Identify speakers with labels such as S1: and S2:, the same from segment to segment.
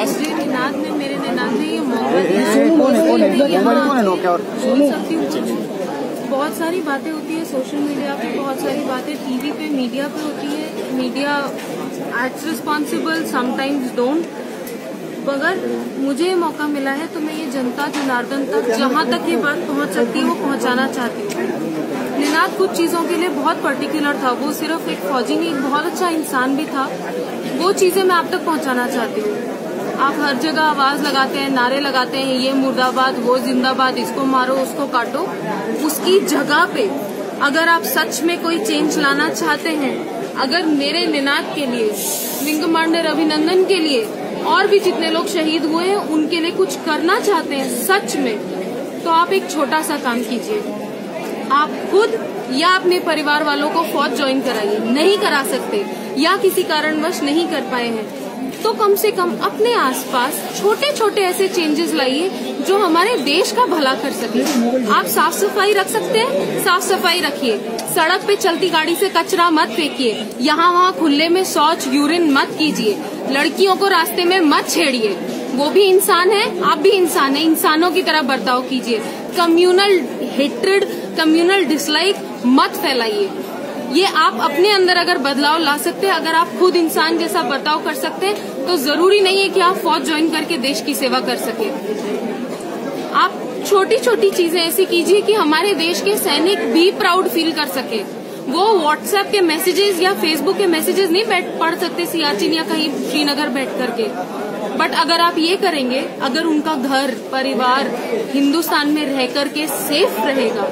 S1: मुझे निनाद ने मेरे निनाद ने ये मौका है। बहुत सारी बातें होती है सोशल मीडिया पे बहुत सारी बातें टीवी पे मीडिया पे होती है। Media acts responsible sometimes don't मगर मुझे ये मौका मिला है तो मैं ये जनता जनार्दन तक जहाँ तक ये बात पहुँच सकती है वो पहुँचाना चाहती हूँ। निनाद कुछ चीज़ों के लिए बहुत पर्टिकुलर था। वो सिर्फ़ एक फौजी नहीं एक बहुत अच्छा इंसान भी था। वो चीज़ें मैं आप तक पहुँचाना चाहती हूँ। आप हर जगह आवाज़ लगाते हैं, नारे लगाते हैं, ये मुर्दाबाद, वो जिंदाबाद, इसको मारो, उसको काटो। उसकी जगह पे अगर आप सच में कोई चेंज लाना चाहते हैं, अगर मेरे निनाद के लिए विंग कमांडर अभिनंदन के लिए और भी जितने लोग शहीद हुए हैं, उनके लिए कुछ करना चाहते हैं सच में तो आप एक छोटा सा काम कीजिए। आप खुद या अपने परिवार वालों को फौज ज्वाइन कराइए। नहीं करा सकते, या किसी कारणवश नहीं कर पाए हैं। तो कम से कम अपने आसपास छोटे छोटे ऐसे चेंजेस लाइए, जो हमारे देश का भला कर सके। आप साफ़ सफ़ाई रख सकते हैं साफ़ सफ़ाई रखिए। सड़क पे चलती गाड़ी से कचरा मत फेंकिए। यहाँ वहाँ खुले में शौच यूरिन मत कीजिए। लड़कियों को रास्ते में मत छेड़िए। वो भी इंसान है, आप भी इंसान है। इंसानों की तरह बर्ताव कीजिए। कम्युनल हेट्रेड कम्युनल डिसलाइक मत फैलाइए। ये आप अपने अंदर अगर बदलाव ला सकते हैं, अगर आप खुद इंसान जैसा बर्ताव कर सकते हैं तो ज़रूरी नहीं है कि आप फौज ज्वाइन करके देश की सेवा कर सके। आप छोटी छोटी चीज़ें ऐसी कीजिए कि हमारे देश के सैनिक भी प्राउड फील कर सके। वो व्हाट्सएप के मैसेजेस या फेसबुक के मैसेजेस नहीं बैठ, पढ़ सकते सियाचिन या कहीं श्रीनगर बैठ करके। बट अगर आप ये करेंगे, अगर उनका घर, परिवार हिंदुस्तान में रह करके सेफ़ रहेगा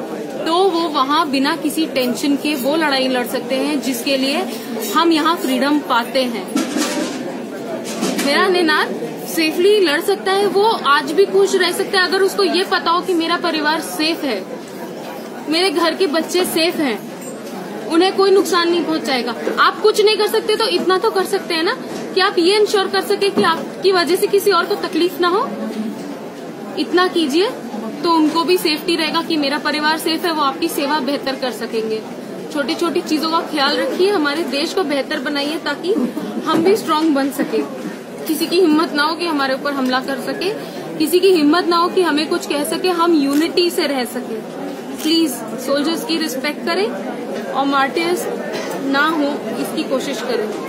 S1: तो वो वहाँ बिना किसी टेंशन के वो लड़ाई लड़ सकते हैं, जिसके लिए हम यहाँ फ्रीडम पाते हैं। मेरा निनाद सेफली लड़ सकता है, वो आज भी खुश रह सकता है, अगर उसको ये पता हो कि मेरा परिवार सेफ़ है, मेरे घर के बच्चे सेफ़ हैं, उन्हें कोई नुकसान नहीं पहुंचाएगा। आप कुछ नहीं कर सकते तो इतना तो कर सकते हैं ना, कि आप ये इंश्योर कर सके कि आपकी वजह से किसी और को तकलीफ़ ना हो। इतना कीजिए। तो उनको भी सेफ्टी रहेगा कि मेरा परिवार सेफ़ है, वो आपकी सेवा बेहतर कर सकेंगे। छोटी छोटी चीज़ों का ख्याल रखिए, हमारे देश को बेहतर बनाइए ताकि हम भी स्ट्रांग बन सके। किसी की हिम्मत ना हो कि हमारे ऊपर हमला कर सके, किसी की हिम्मत ना हो कि हमें कुछ कह सके, हम यूनिटी से रह सके। प्लीज़ सोल्जर्स की रिस्पेक्ट करें और मार्टियर्स ना हो, इसकी कोशिश करें।